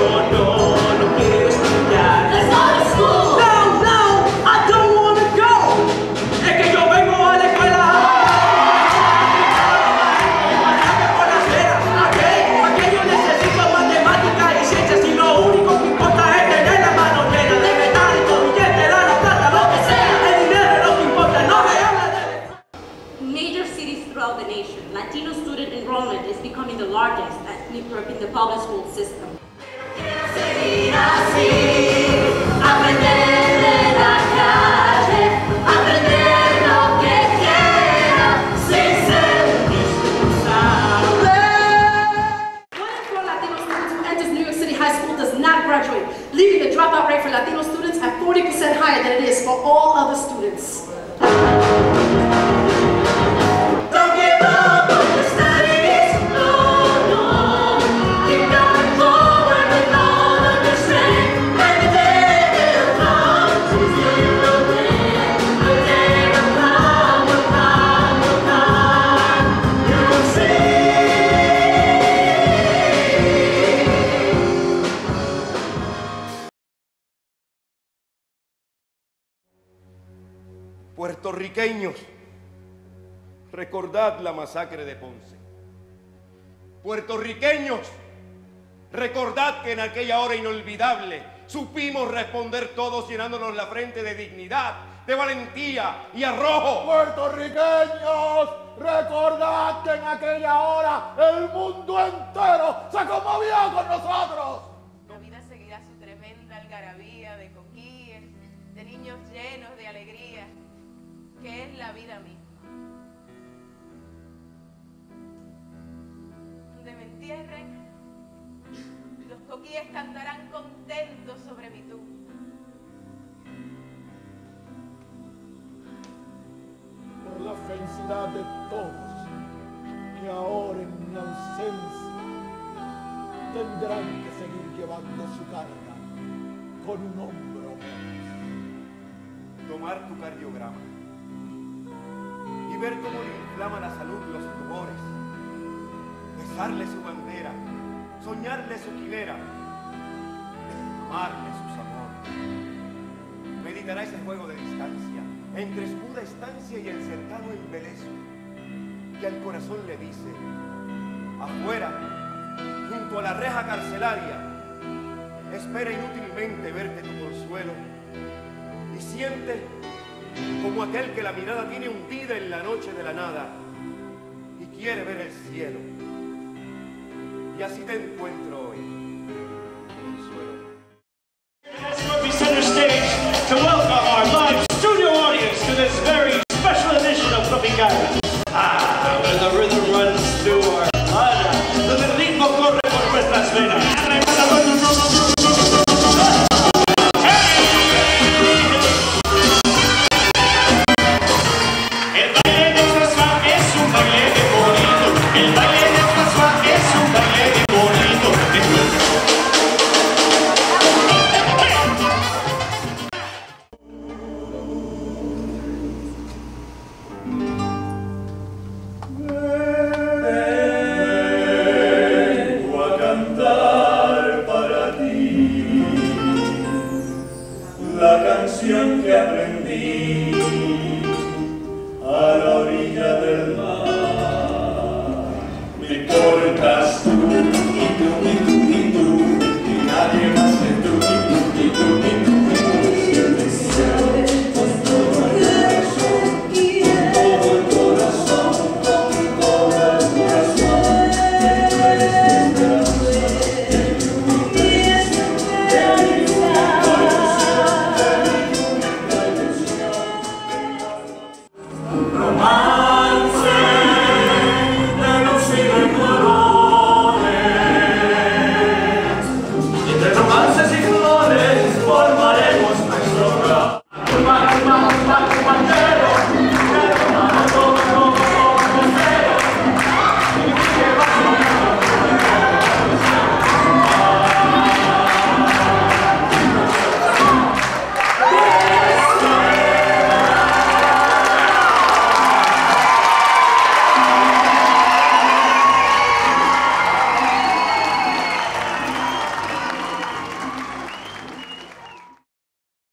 one. Students. Puertorriqueños, recordad la masacre de Ponce. Puertorriqueños, recordad que en aquella hora inolvidable supimos responder todos llenándonos la frente de dignidad, de valentía y arrojo. Puertorriqueños, recordad que en aquella hora el mundo entero se conmovió con nosotros. La vida seguirá su tremenda algarabía de coquíes, de niños llenos de alegría, la vida misma. Donde me entierren, los coquíes cantarán contentos sobre mi tumba. Por la felicidad de todos que ahora en mi ausencia tendrán que seguir llevando su carga con un hombro menos. Tomar tu cardiograma ver cómo le inflama la salud los tumores. Besarle su bandera, soñarle su quimera, amarle sus amores. Meditará ese juego de distancia. Entre escuda estancia y el cercano embeleso que al corazón le dice, afuera, junto a la reja carcelaria, espera inútilmente verte tu consuelo. Y siente como aquel que la mirada tiene hundida en la noche de la nada y quiere ver el cielo. Y así te encuentro hoy,